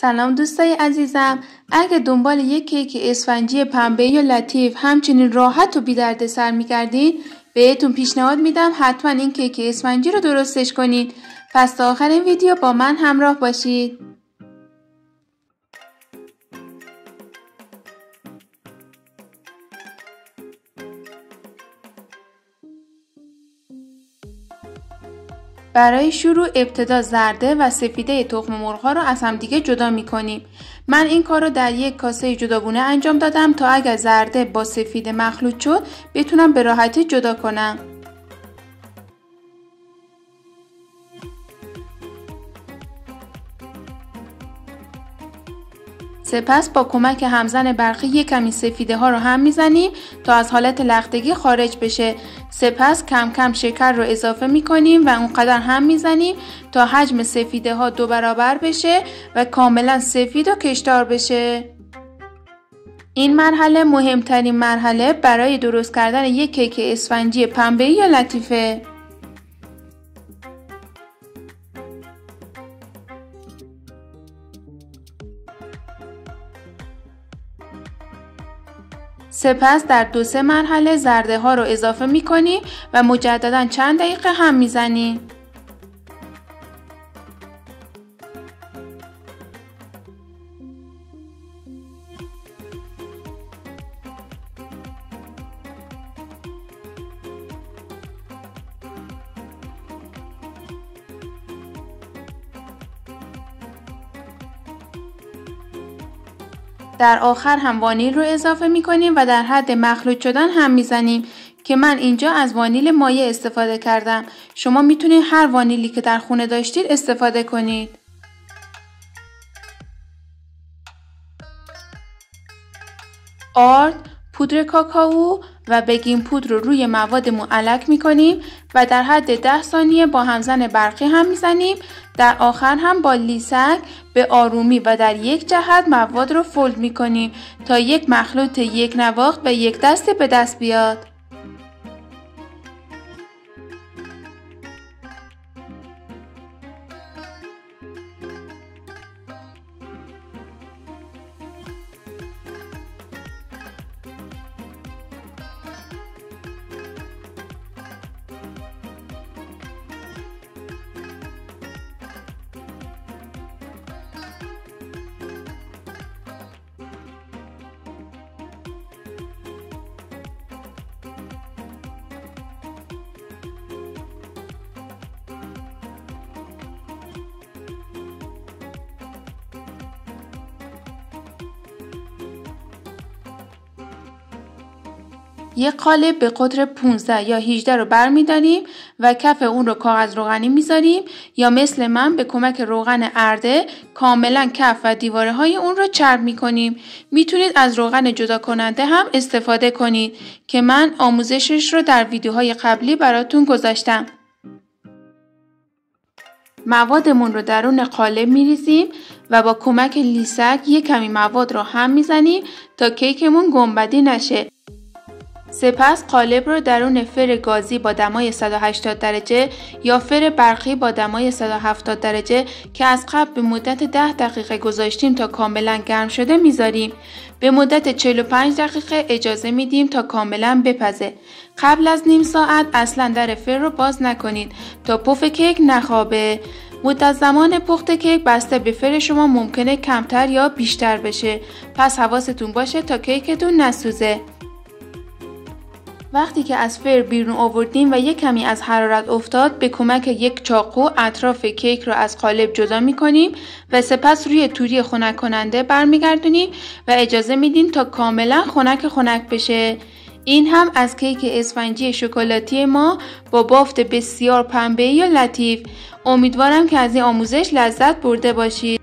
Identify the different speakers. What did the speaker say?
Speaker 1: سلام دوستای عزیزم. اگه دنبال یک کیک اسفنجی پنبه یا لطیف همچنین راحت و بی سر میگردین بهتون پیشنهاد میدم حتما این کیک اسفنجی رو درستش کنید پس تا آخر این ویدیو با من همراه باشید. برای شروع ابتدا زرده و سفیده تخم مرغ ها رو از همدیگه جدا می کنیم. من این کار رو در یک کاسه جداگونه انجام دادم تا اگر زرده با سفیده مخلوط شد بتونم به راحتی جدا کنم. سپس با کمک همزن برقی یک کمی سفیده ها رو هم می‌زنیم تا از حالت لختگی خارج بشه. سپس کم کم شکر رو اضافه می کنیم و اونقدر هم می‌زنیم تا حجم سفیده ها دو برابر بشه و کاملا سفید و کشدار بشه. این مرحله مهمترین مرحله برای درست کردن یک کیک اسفنجی پنبه یا لطیفه. سپس در دو سه مرحله زرده ها رو اضافه می کنیم و مجددا چند دقیقه هم می‌زنیم. در آخر هم وانیل رو اضافه می کنیم و در حد مخلوط شدن هم می‌زنیم که من اینجا از وانیل مایع استفاده کردم. شما می‌تونید هر وانیلی که در خونه داشتید استفاده کنید. آرد پودر کاکائو و بگین پودر رو روی مواد معلک می کنیم و در حد 10 ثانیه با همزن برقی هم می‌زنیم در آخر هم با لیسک به آرومی و در یک جهت مواد رو فولد می کنیم تا یک مخلوط یک نواخت و یک دسته به دست بیاد. یک قالب به قطر 15 یا 18 رو برمیداریم و کف اون رو کاغذ روغنی می‌ذاریم یا مثل من به کمک روغن ارده کاملا کف و دیواره های اون رو چرب می‌کنیم. می‌تونید از روغن جدا کننده هم استفاده کنید که من آموزشش رو در ویدیوهای قبلی براتون گذاشتم. موادمون رو درون قالب میریزیم و با کمک لیسک یک کمی مواد رو هم می‌زنیم تا کیکمون گنبدی نشه. سپس قالب رو درون فر گازی با دمای 180 درجه یا فر برقی با دمای 170 درجه که از قبل به مدت 10 دقیقه گذاشتیم تا کاملا گرم شده می‌ذاریم. به مدت 45 دقیقه اجازه میدیم تا کاملا بپزه. قبل از نیم ساعت اصلا در فر رو باز نکنید تا پف کیک نخوابه. مدت زمان پخت کیک بسته به فر شما ممکنه کمتر یا بیشتر بشه. پس حواستون باشه تا کیکتون نسوزه. وقتی که از فر بیرون آوردیم و یک کمی از حرارت افتاد به کمک یک چاقو اطراف کیک را از قالب جدا می کنیم و سپس روی توری خنک کننده برمیگردونیم و اجازه میدیم تا کاملا خنک خنک بشه. این هم از کیک اسفنجی شکلاتی ما با بافت بسیار پنبه یا لطیف. امیدوارم که از این آموزش لذت برده باشید.